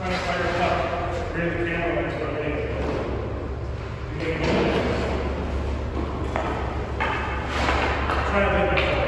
To Try to make it